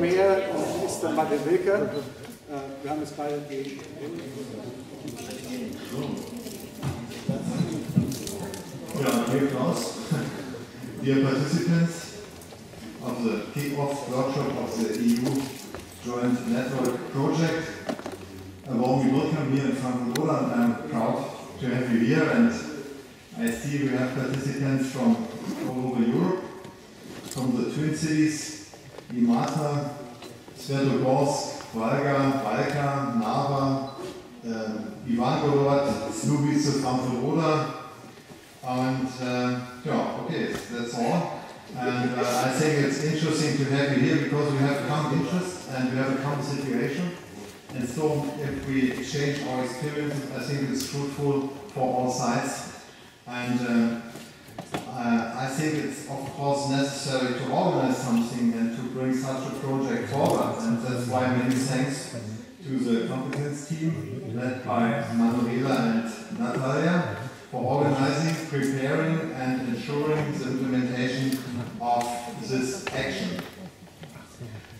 mehr ist dann Martin Wilke. Äh, Wir haben es gerade die. Yeah, dear Klaus, dear participants of the kick-off workshop of the EU Joint Network Project, a warm welcome here in Frankfurt and I'm proud to have you here and I see we have participants from Frankfurt and uh, yeah, okay, that's all. And uh, I think it's interesting to have you here because we have common interests and we have a common situation. And so if we exchange our experiences, I think it's fruitful for all sides. And uh, I think it's of course necessary to organize something and to bring such a project forward. And that's why many thanks to the competence team led by Manuela and Natalia for organizing, preparing and ensuring the implementation of this action.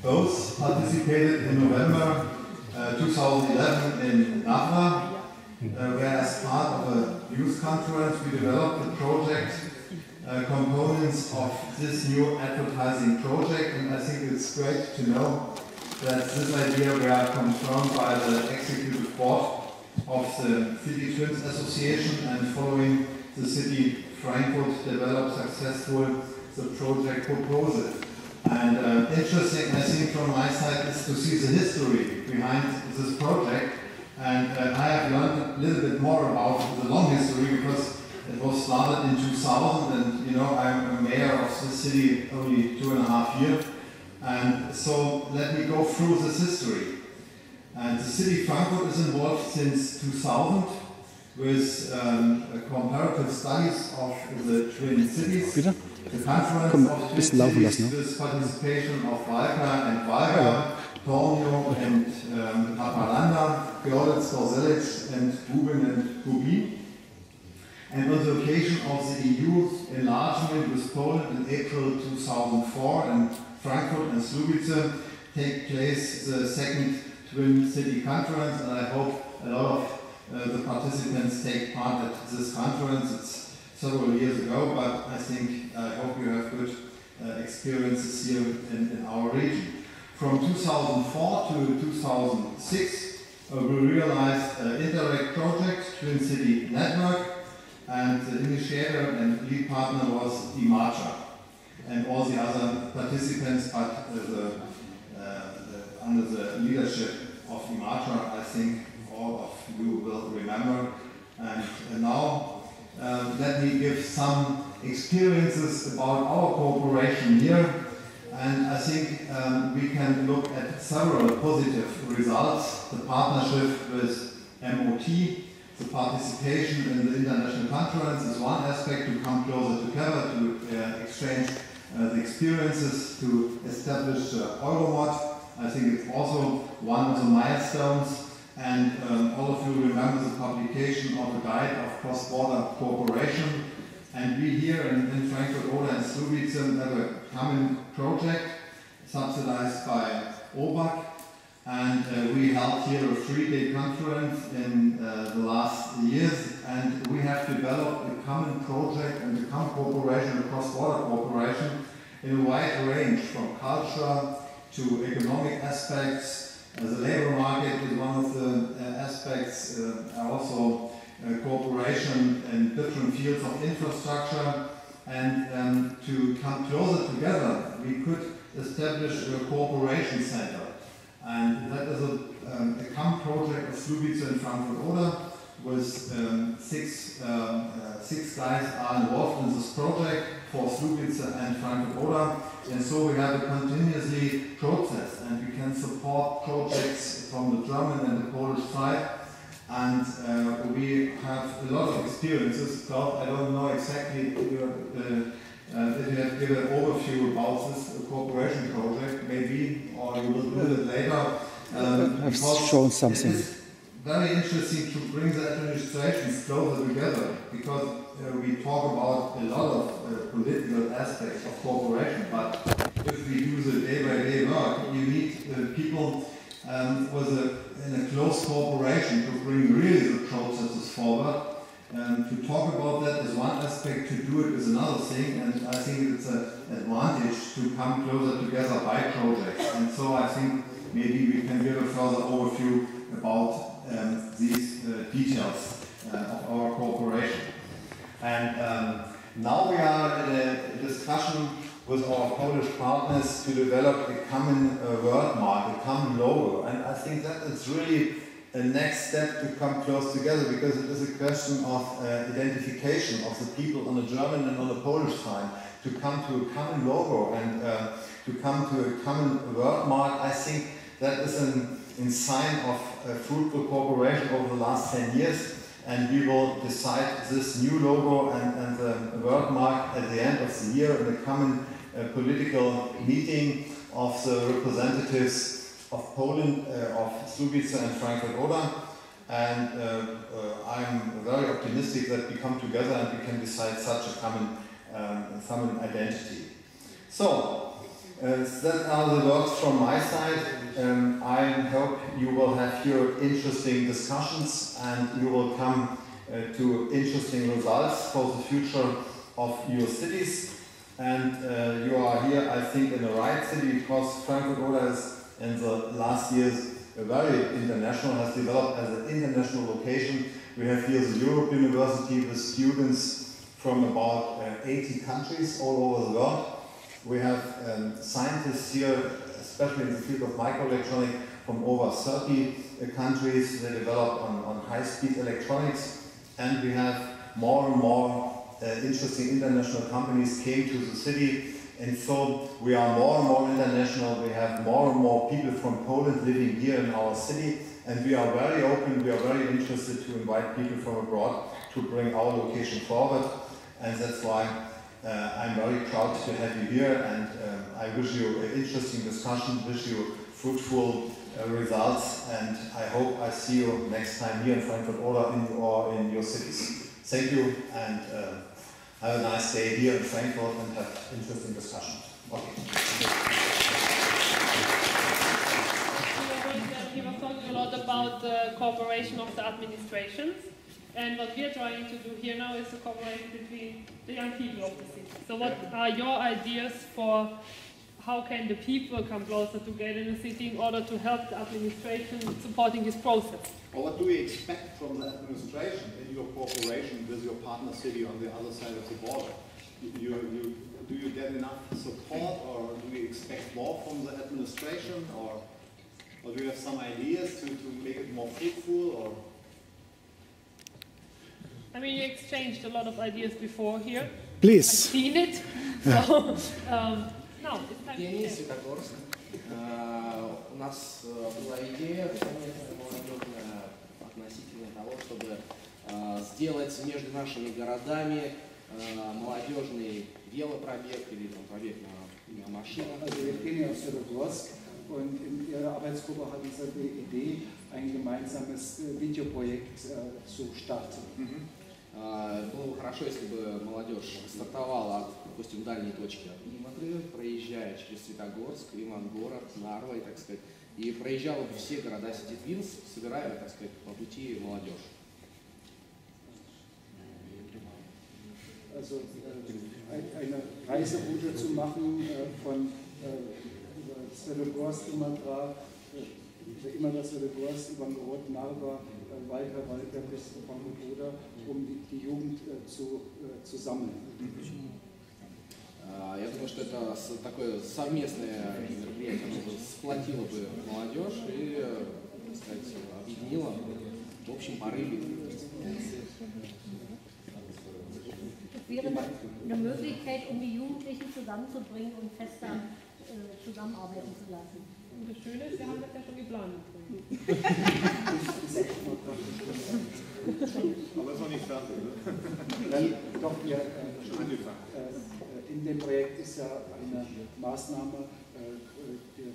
Both participated in November uh, 2011 in Narva, uh, where as part of a youth conference we developed the project uh, components of this new advertising project and I think it's great to know that this idea were confirmed by the executive board of the City Twins Association and following the city Frankfurt developed successful the project proposal. And uh, interesting, I think, from my side is to see the history behind this project. And uh, I have learned a little bit more about the long history because it was started in 2000 and, you know, I'm a mayor of the city only two and a half years. And so let me go through this history. And the city Frankfurt is involved since 2000 with um, comparative studies of the twin cities. Bitte? The conference Komm, of twin laufen lassen, cities with participation of Valka and Valga, Tornio and um, Görlitz, Zgorzelec and Guben and Gubi. And on the occasion of the EU enlargement with Poland in April 2004 and Frankfurt and Slubice take place the second Twin City Conference, and I hope a lot of uh, the participants take part at this conference. It's several years ago, but I think I hope you have good uh, experiences here in, in, our region. From 2004 to 2006, uh, we realized an Interreg project, Twin City Network, and the initiator and lead partner was Imatra, and all the other participants, but the under the leadership of Imatra, I think all of you will remember. And, and now um, let me give some experiences about our cooperation here. And I think um, we can look at several positive results. The partnership with MOT, the participation in the international conference is one aspect to come closer together, to uh, exchange uh, the experiences, to establish uh, Euromod. I think it's also one of the milestones and um, all of you remember the publication of the Guide of Cross-Border Cooperation. And we here in, in Frankfurt Oder and Slubice have a common project subsidized by OBAC and uh, we held here a three-day conference in uh, the last years. And we have developed a common project and a common cooperation, a cross-border cooperation in a wide range from culture to economic aspects. Uh, the labor market is one of the uh, aspects, uh, also uh, cooperation in different fields of infrastructure. And um, to come closer together, we could establish a cooperation center. And that is a, um, a common project of Slubice and Frankfurt Oder with um, six, um, uh, six guys are involved in this project for Slubice and Oder. And so we have a continuously process and we can support projects from the German and the Polish side. And uh, we have a lot of experiences. Klaus, I don't know exactly uh, uh, if you have given an overview about this cooperation project, maybe, or you will do it later. Um, I've shown something. It is very interesting to bring the administrations closer together because uh, we talk about a lot of uh, political aspects of cooperation, but if we do the day-by-day work, you need uh, people um, with a, in a close cooperation to bring really the processes forward. Um, to talk about that is one aspect, to do it is another thing, and I think it's an advantage to come closer together by projects. And so I think maybe we can give a further overview about um, these uh, details uh, of our cooperation. Now we are in a discussion with our Polish partners to develop a common uh, word mark, a common logo. And I think that is really a next step to come close together because it is a question of uh, identification of the people on the German and on the Polish side to come to a common logo and uh, to come to a common word mark. I think that is an, in sign of fruitful cooperation over the last 10 years and we will decide this new logo and, and the word mark at the end of the year in a common uh, political meeting of the representatives of Poland, uh, of Słubice and Frankfurt Oder. And uh, uh, I'm very optimistic that we come together and we can decide such a common, um, common identity. So, uh, that are the words from my side. Um, I hope you will have here interesting discussions and you will come uh, to interesting results for the future of your cities. And uh, you are here, I think, in the right city because Frankfurt Oder is in the last years very international, has developed as an international location. We have here the Europe University with students from about uh, 80 countries all over the world. We have um, scientists here, especially in the field of microelectronics, from over 30 uh, countries. They develop on, on high-speed electronics. And we have more and more uh, interesting international companies came to the city and so we are more and more international. We have more and more people from Poland living here in our city. And we are very open, we are very interested to invite people from abroad to bring our location forward. And that's why uh, I'm very proud to have you here. And uh, I wish you an interesting discussion, wish you fruitful uh, results. And I hope I see you next time here in Frankfurt or in, or in your cities. Thank you. And uh, have a nice day here in Frankfurt and have interesting discussions. Okay. About the cooperation of the administrations. And what we are trying to do here now is to cooperate between the young people of the city. So what are your ideas for how can the people come closer together in the city in order to help the administration supporting this process? Well, what do we expect from the administration in your cooperation with your partner city on the other side of the border? You, you, do you get enough support or do we expect more from the administration or, or do you have some ideas to, to make it more fruitful or? I mean, you exchanged a lot of ideas before here. Please. I've seen it. So, um, no, it's time Светогорск. Э, У нас э, была идея совместная молодежная относительно того, чтобы э, сделать между нашими городами э, молодежный велопробег или там, пробег на, на машинах. Und in ihrer Arbeitsgruppe hatten sie die Idee, ein gemeinsames äh, Videoprojekt äh, zu starten. Э, Было бы хорошо, если бы молодежь стартовала, допустим, в дальней точке от Иматры, проезжая через Светогорск, Ивангород, Нарва, и, так сказать, и проезжала бы все города Сити Твинс, собирая, так сказать, по пути молодежь. Also äh, ein- eine Reiseroute zu machen äh, von äh, über Svetogorsk, Imatra, äh, Imatra, Svetogorsk, Ivangorod, Narva, äh, Valka, Valka bis Bangoboda, um die, die Jugend äh, zu, äh, zu sammeln. А, Я думаю, что это с- такое совместное мероприятие, оно бы сплотило бы молодежь и, э, так сказать, объединило в общем порыве. Das wäre eine Möglichkeit, um die Jugendlichen zusammenzubringen und fester äh, zusammenarbeiten zu lassen. Und das Schöne ist, wir haben das ja schon geplant. Aber ist noch nicht fertig, ne? Dann doch wir äh. Äh, In dem Projekt ist ja eine Maßnahme, äh, äh, der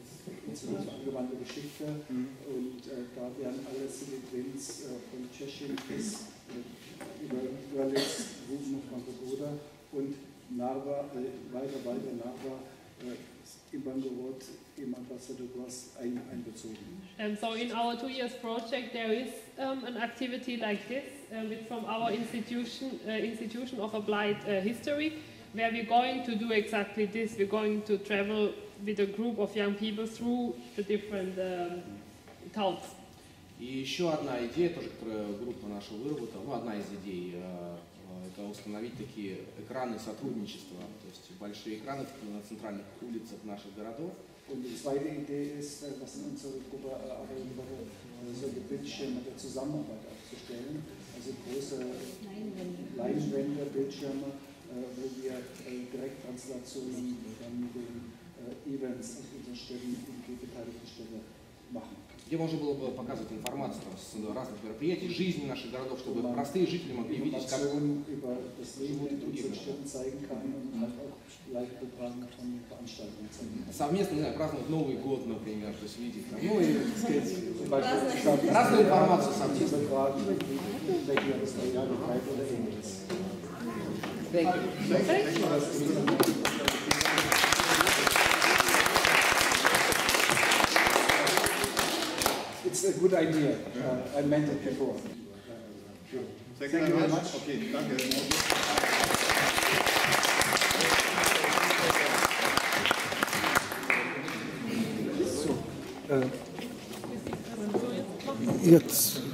Institut für angewandte Geschichte Mhm. und äh, da werden alle Celebrants äh, von Tschechien bis äh, über Görlitz, Ruben von Pogoda und Narva, äh, weiter, weiter Narva, äh, in Bangerot, im Ambassador Gross ein, einbezogen. Um, so in our two years project, there is um, an activity like this um, with from our institution, uh, institution of applied uh, history, where we're going to do exactly this. We're going to travel with a group of young people through the different um, towns. И еще одна идея, тоже, которую группа наша выработала, ну, одна из идей, э, э, это установить такие экраны сотрудничества, то есть большие экраны на центральных улицах наших городов, Und die zweite Idee ist, äh, was in unserer Gruppe erarbeitet wurde, äh, solche Bildschirme der Zusammenarbeit aufzustellen. Also große Leinwände. Leinwände, Bildschirme, äh, wo wir äh, Direkttranslationen von den äh, Events aus unseren Städten in die beteiligten Städte machen где можно было бы показывать информацию там, с разных мероприятий, жизни наших городов, чтобы да. простые жители могли видеть, как живут и другие Совместно, не знаю, праздновать Новый год, например, то есть видеть там, ну и, так сказать, разную информацию совместно. Thank you. Thank you. A good idea. Uh, I meant it before. Uh, Thank, Thank you very much. Okay, danke. Jetzt